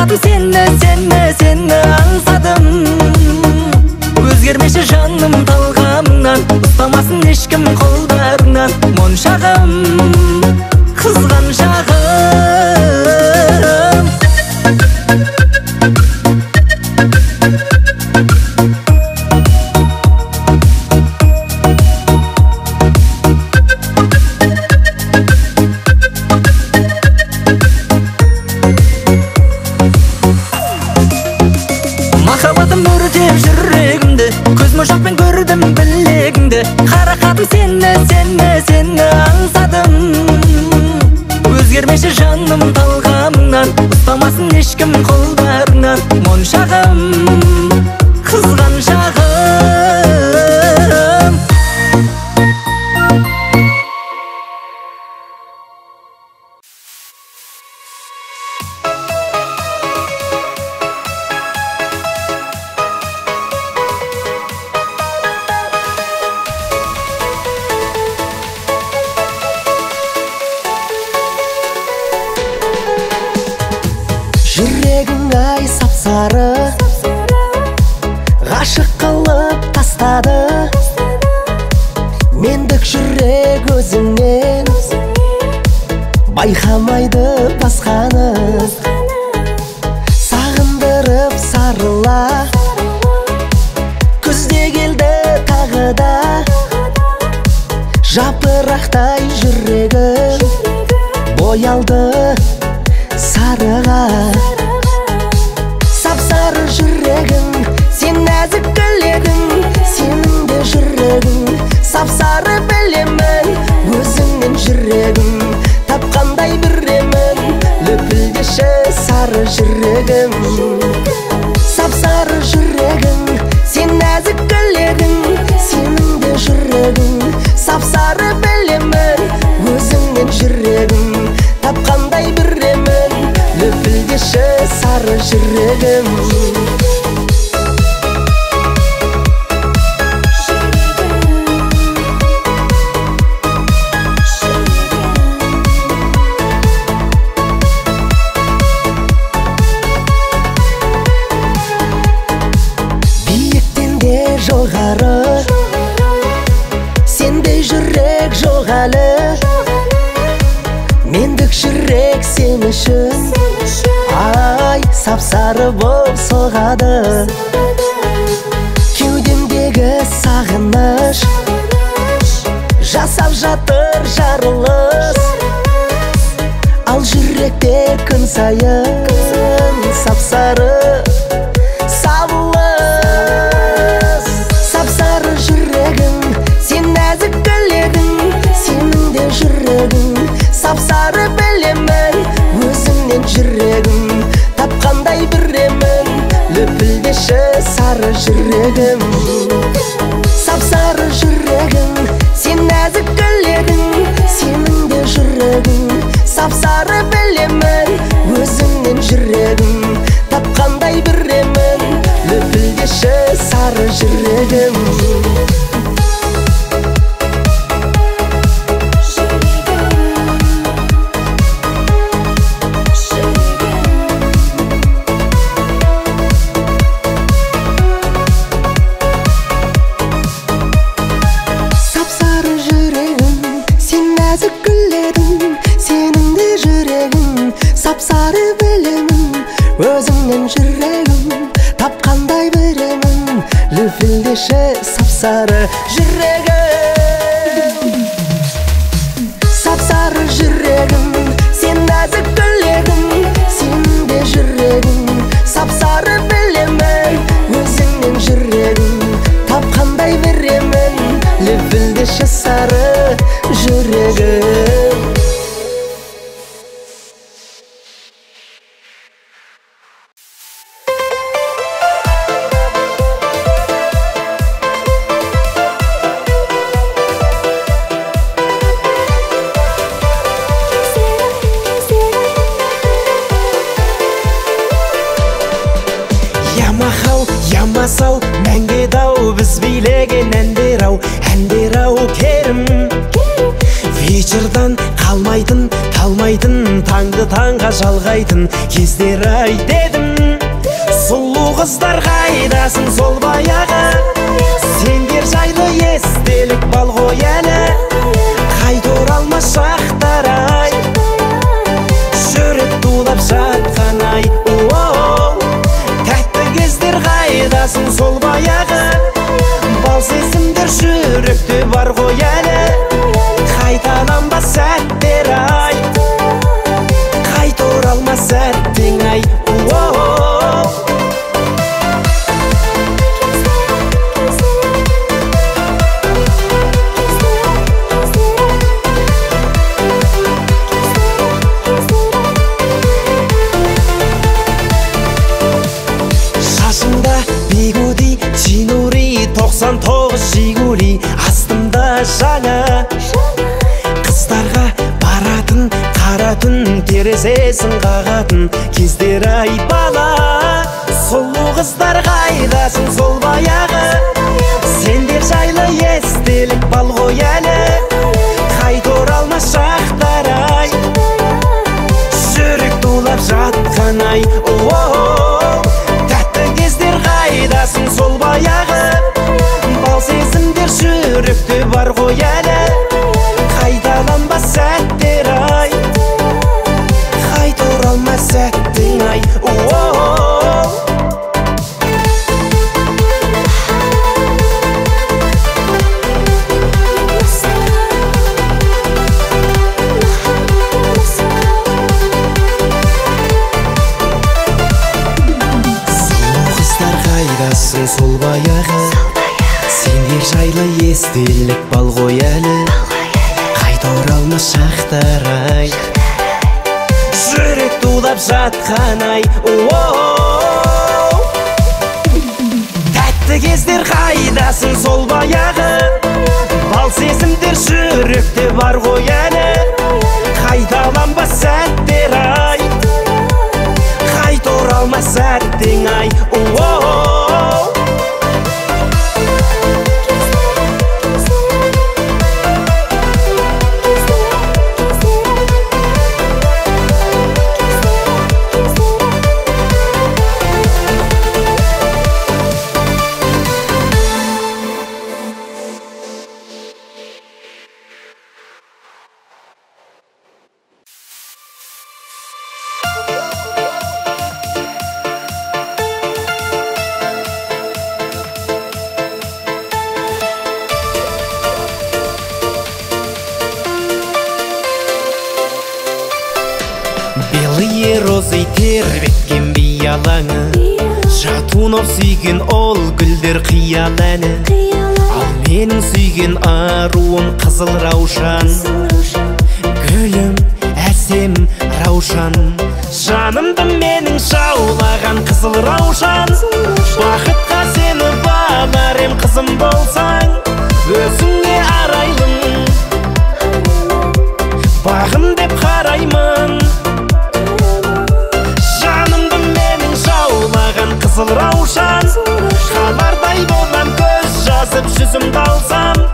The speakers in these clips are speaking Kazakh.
аңсадым сені сені сені аңсадым өзгермеші жаным талғамынан ұстамасын ешкім қолдарынан моншағым қызғаншағым сені сені сені аңсадым өзгермеші жаным талғамынан ұстамасын ешкім қол боялды сарыға. Сапсары сен нәзік гүл сенің де жүрегің. Сап сары білемін өзіңнен жүрегім тапқандай біремін Лөпілдеші сары жүрегім. Сапсары жүрегім şirredim araba жүрегім. Сап сары сен нәзік гүледің сенің де жүрегің. Сап сары білемін өзіңнен жүрегім тапқандай біремін лүпілдеші сары жүрегім. Таңға жалғайтын кездер ай дедім. Сұлу қыздар қайдасың сол баяғы. Сендер жайлы естелік бал ғой әлі. Қайта оралмас шақтар ай. Жүрек тулап жатқан ай. Тәтті кездер қайдасың сол баяғы. Бал сезімдер жүректе бар ғой әлі. Қайталанбас сәттер ай терезесін қағатын кездер ай бала. Сұлу қыздар қайдасың сол баяғы. Сендер жайлы естелік бал ғой әлі. Қайта оралмас шақтар ай. Жүрек тулап жатқан ай. Тәтті кездер қайдасың сол баяғы. Бал сезімдер жүректе бар ғой әлі. Естелік бал ғой әлі. Қайта оралмас шақтар ай жүрек тулап жатқан ай. Тәтті кездер қайдасың сол баяғы. Бал сезімдер жүректе бар ғой әлі. Қайталанбас сәттер ай. Қайта оралмас сәттің ай. Раушан бақытқа сені балар ем қызым болсаң. Өзіңе арайлым. Бағым деп қараймын. Жанымды менің жаулаған қызыл раушан. Қалардай болам көз жазып жүзімді алсам.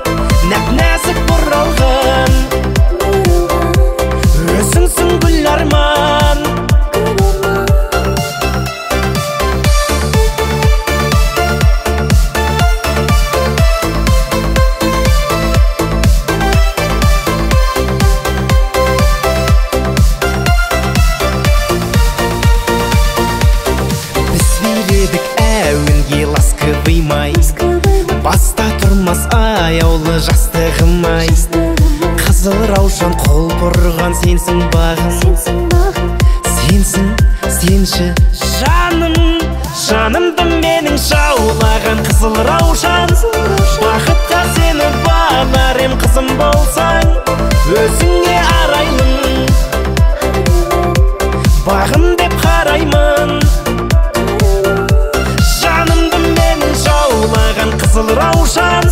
Нәп нәзік бұралған сенсің бағым сенсің бағым сенсің сенші жаным. Жанымды менің жаулаған қызыл раушан. Бақытқа сені бағар ем қызым болсаң өзіңе араймын. Бағым деп қараймын. Жанымды менің жаулаған қызыл раушан.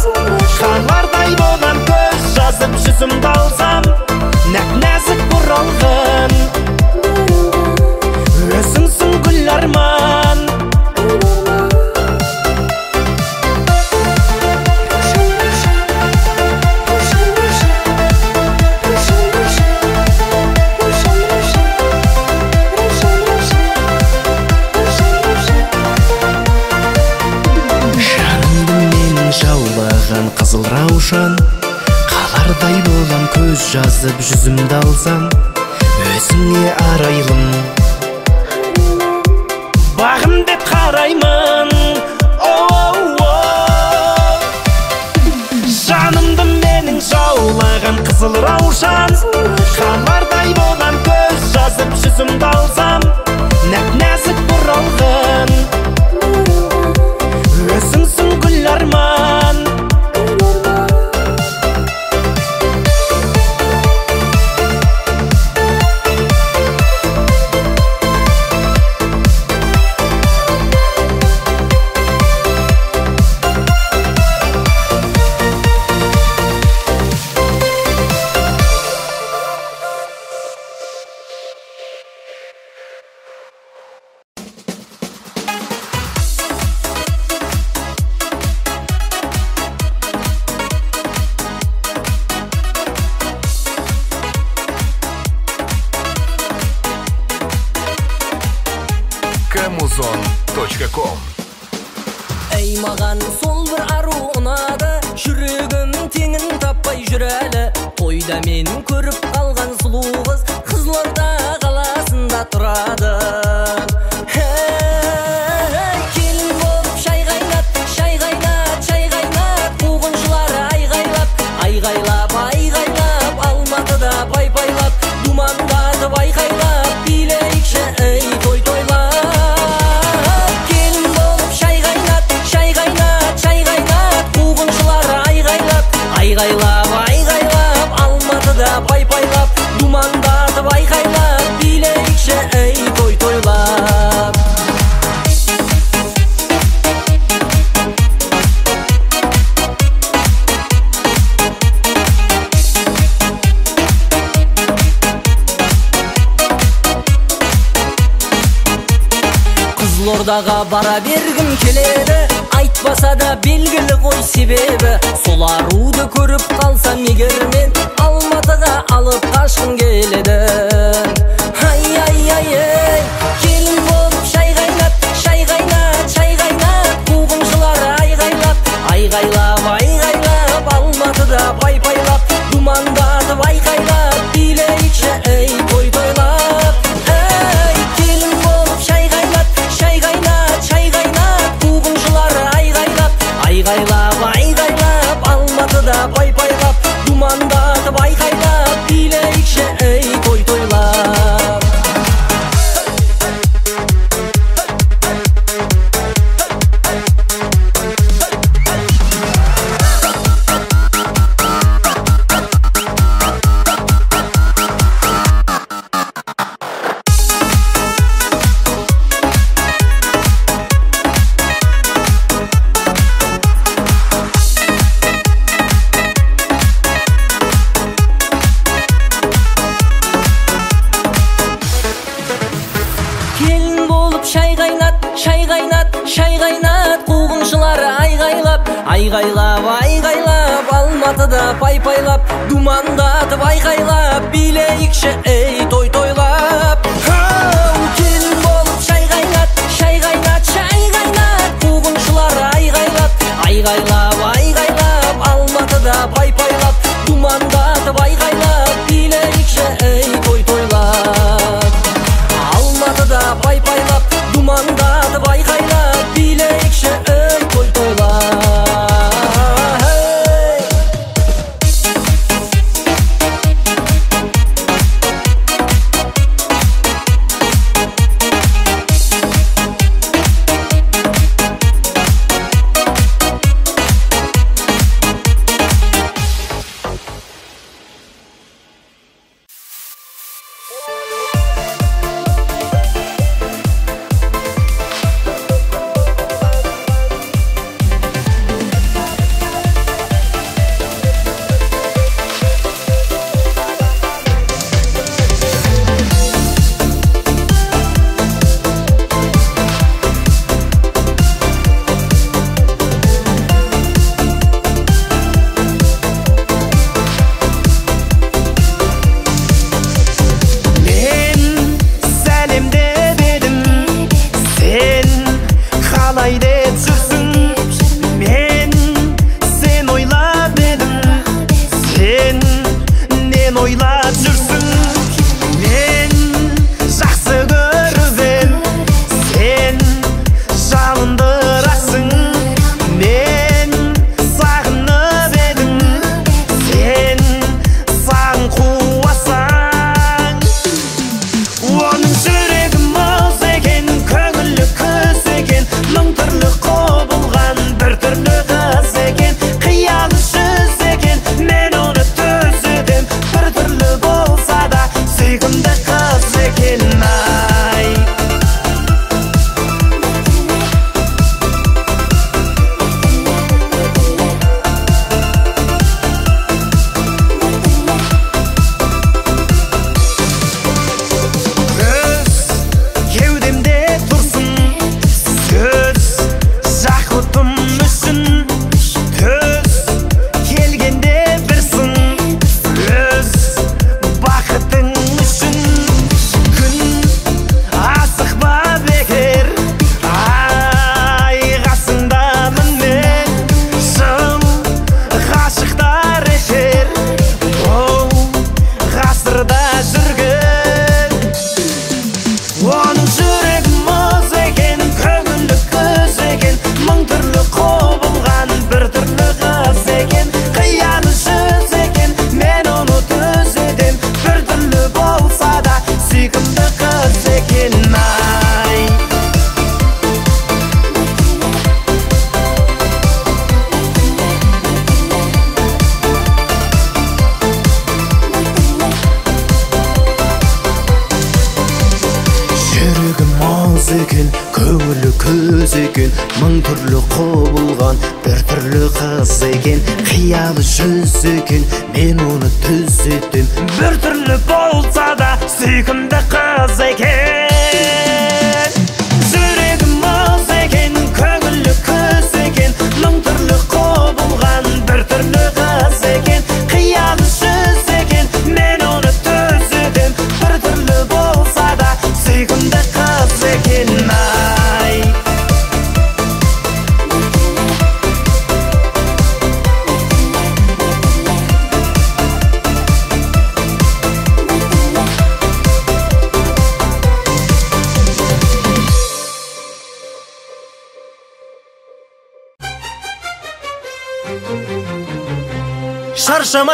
Қанардай болам көз жазып жүзімді алсам жаушан қалардай болам көз жазып жүзімді алсам өзіңе арайлым бағым деп қараймын жанымды менің жаулаған қызыл раушан қалардай болам көз жазып жүзімді алсам құдаға бара бергім келеді. Айтпаса да белгілі ғой себебі. Сол аруды көріп қалсам егер мен алматыға алып қашқым келеді. Жүз екен мен оны түзетем бір түрлі болса да сүйкімді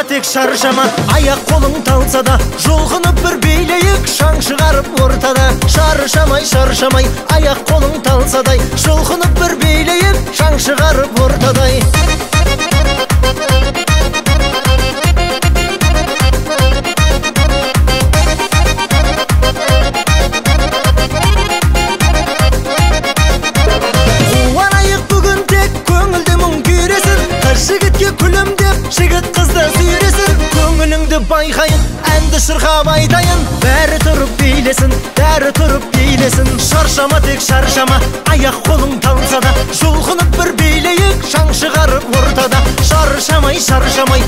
тек шаршама. Аяқ қолың талса да жұлқынып бір билейік шаң шығарып ортада. Шаршамай шаршамай аяқ қолың талсадай жұлқынып бір билейік шаң шығарып ортадай. Шырқап айтайын бәрі тұрып билесін бәрі тұрып билесін. Шаршама тек шаршама аяқ қолың талса да. Жұлқынып бір билейік шаң шығарып ортада. Шаршамай шаршамай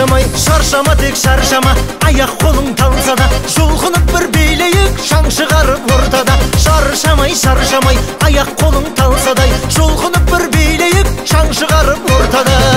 шаршамай шаршама тек шаршама. Аяқ қолың талса да жұлқынып бір билейік шаң шығарып ортада. Шаршамай шаршамай аяқ қолың талсадай жұлқынып бір билейік шаң шығарып ортадай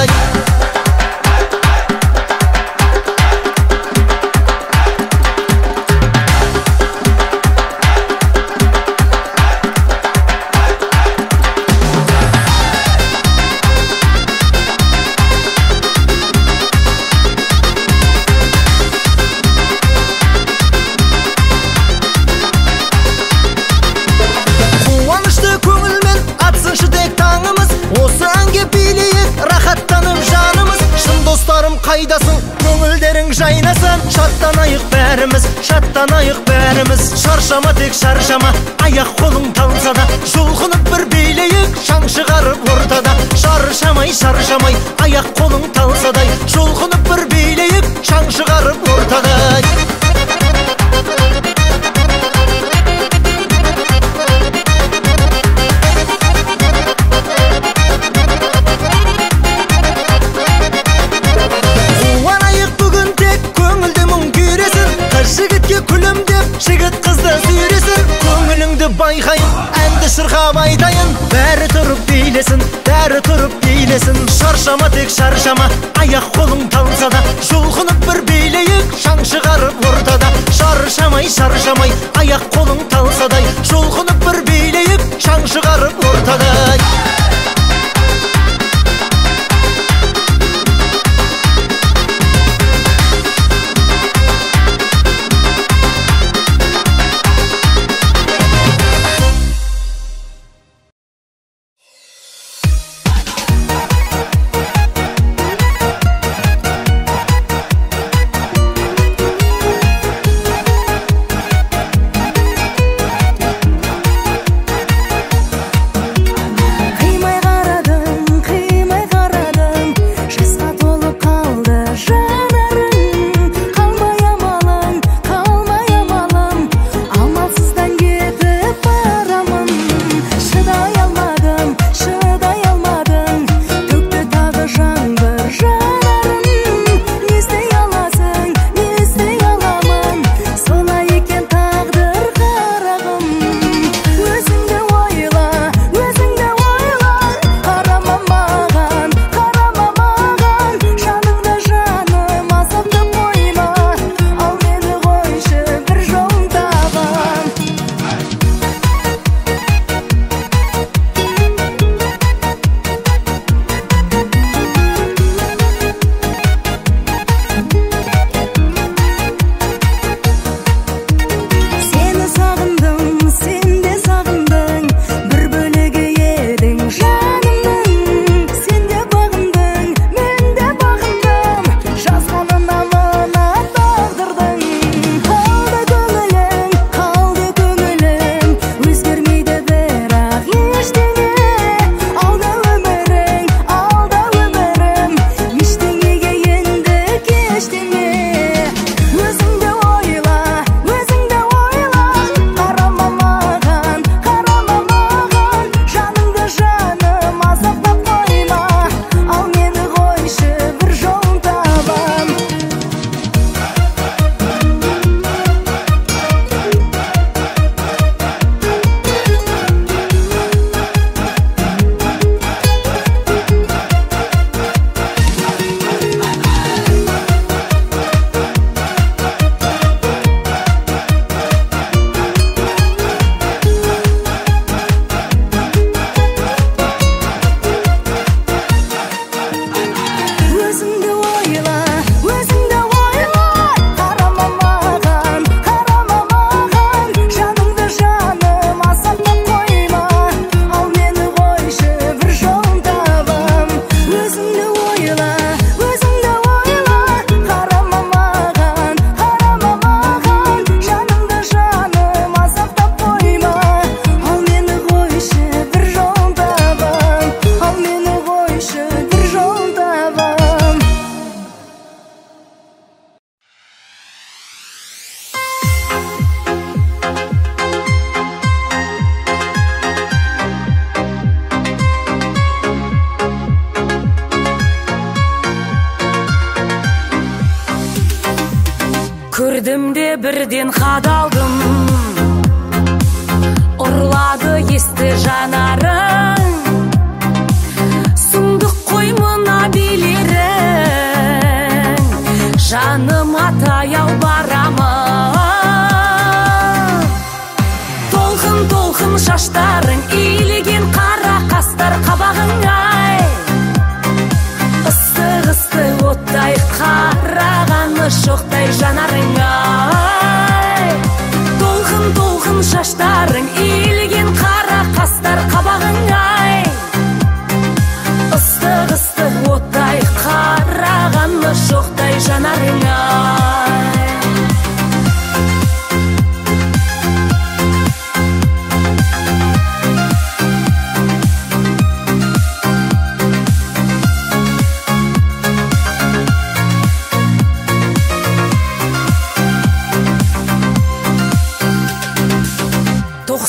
көңілдерің жайнасын шаттанайық бәріміз шаттанайық бәріміз. Шаршама тек шаршама аяқ қолың талса да жұлқынып бір билейік шаң шығарып ортада. Шаршамай шаршамай аяқ қолың талсадай жұлқынып бір билейік шаң шығарып ортадай байқайын әнді шырқап айтайын бәрі тұрып билесін бәрі тұрып билесін шаршама тек шаршама аяқ қолың талса да жұлқынып бір билейік шаң шығарып ортада шаршамай шаршамай аяқ қолың талсадай жұлқынып бір билейік шаң шығарып ортадай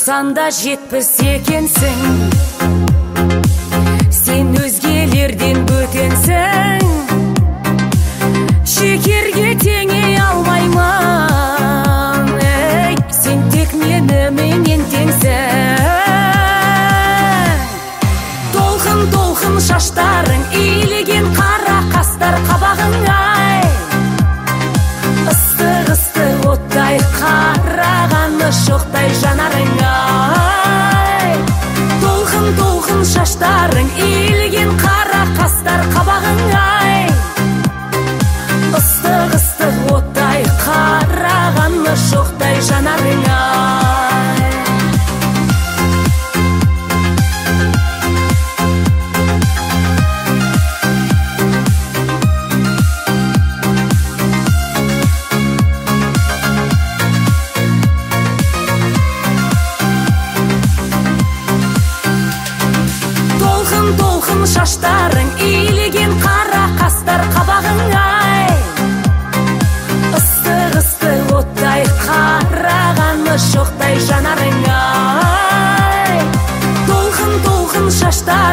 тоқсанда жетпіс екенсің шоқтай жанарың ай. Толқын толқын шаштарың иле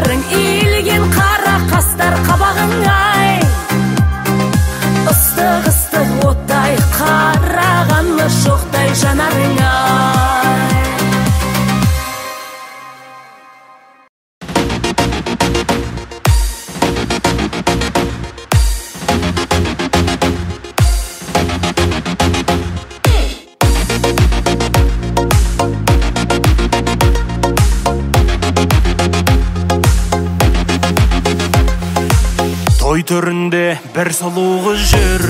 bareng ini бір сұлу қыз жүр.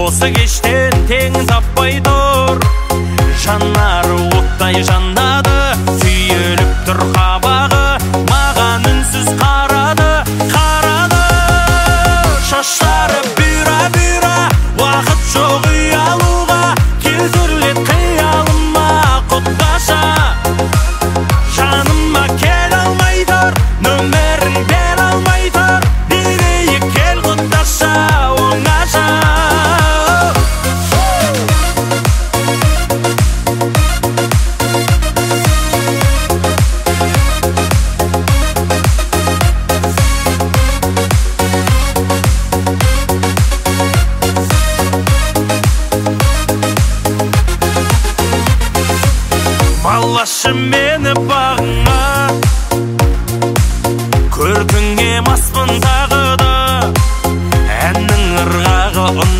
Осы кештен тең таппай тұр. Жанары оттай жан on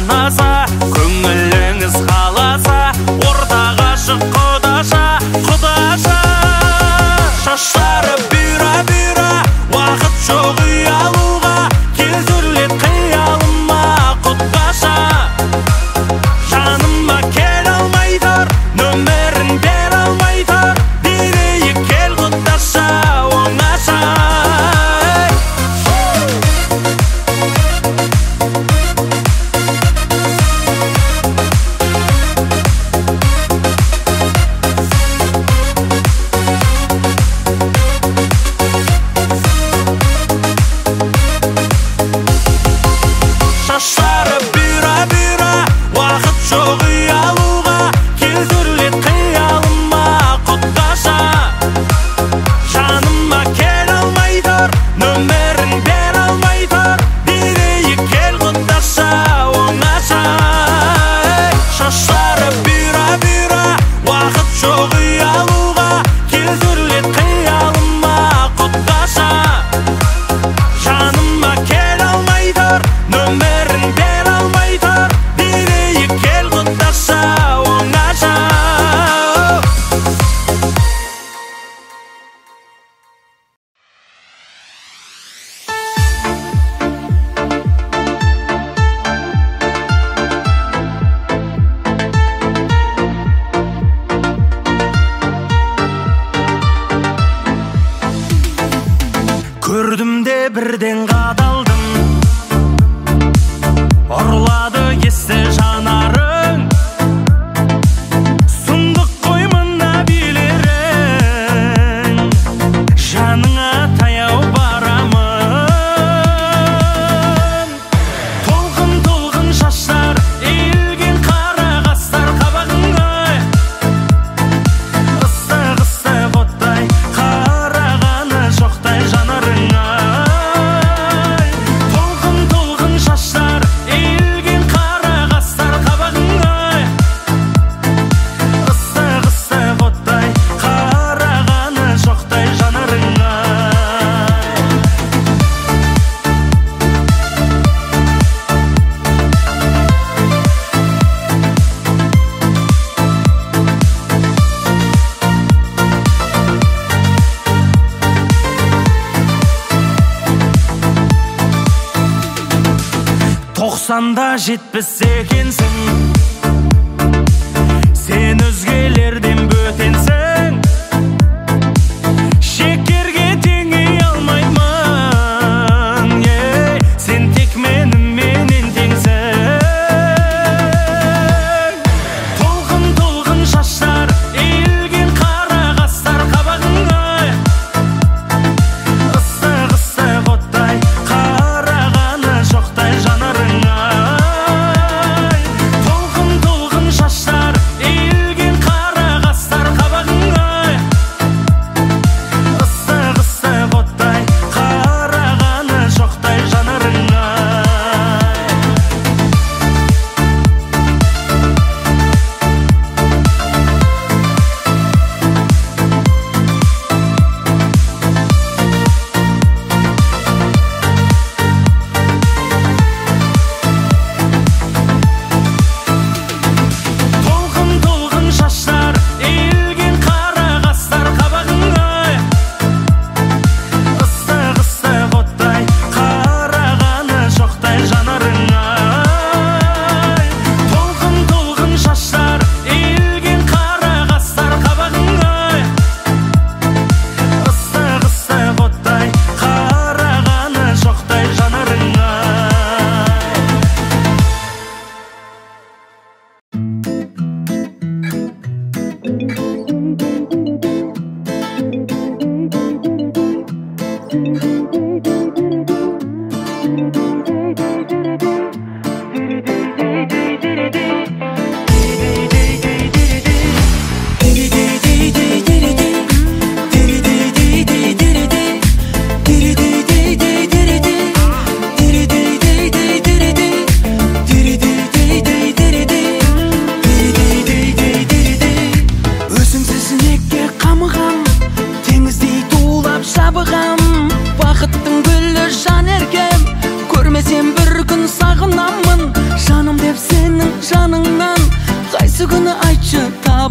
көрдім де бірден қадалдым ұрлады есті Agite-me, seguindo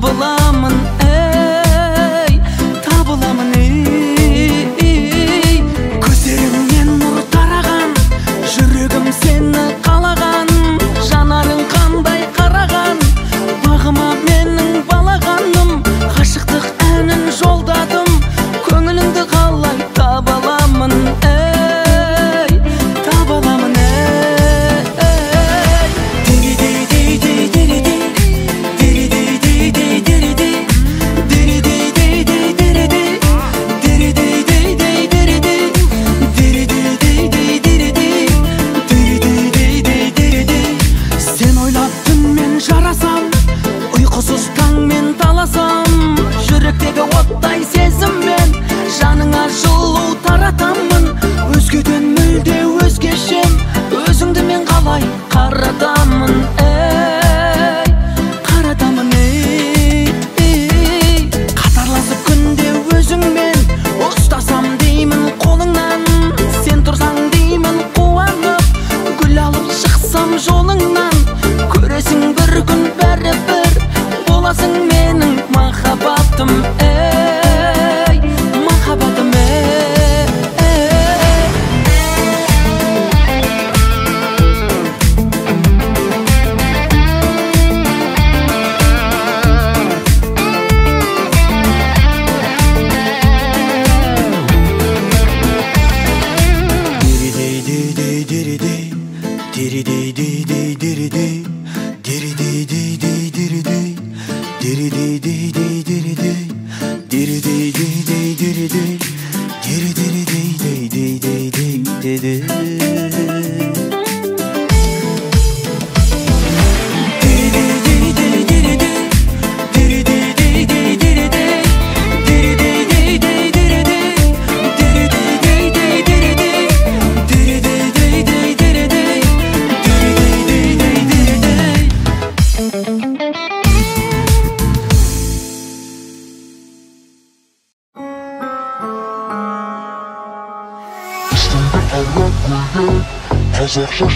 abla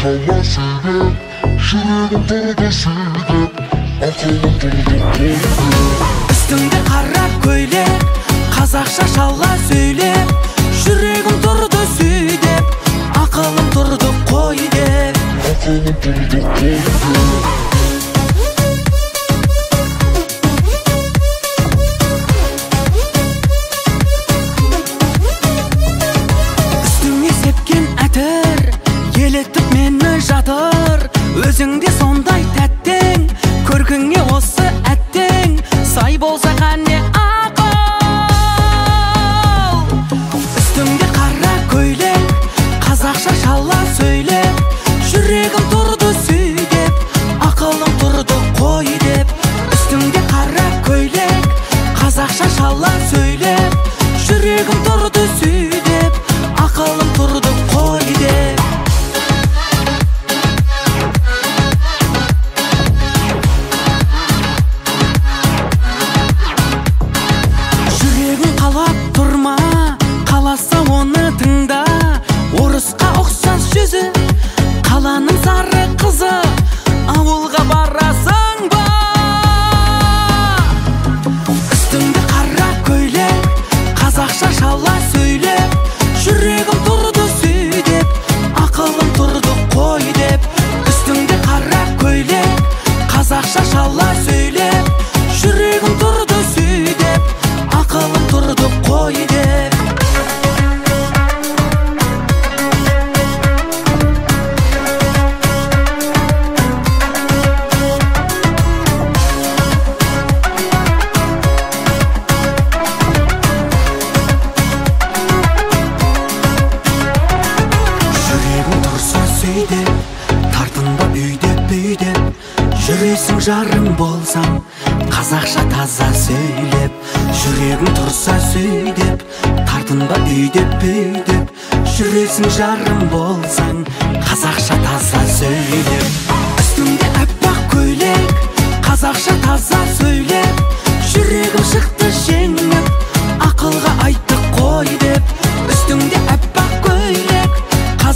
For much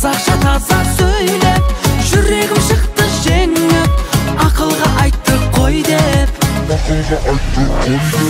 қазақша таза сөйлеп жүрегім шықты жеңіп ақылға айтты қой деп. Ақылға айтты қой деп.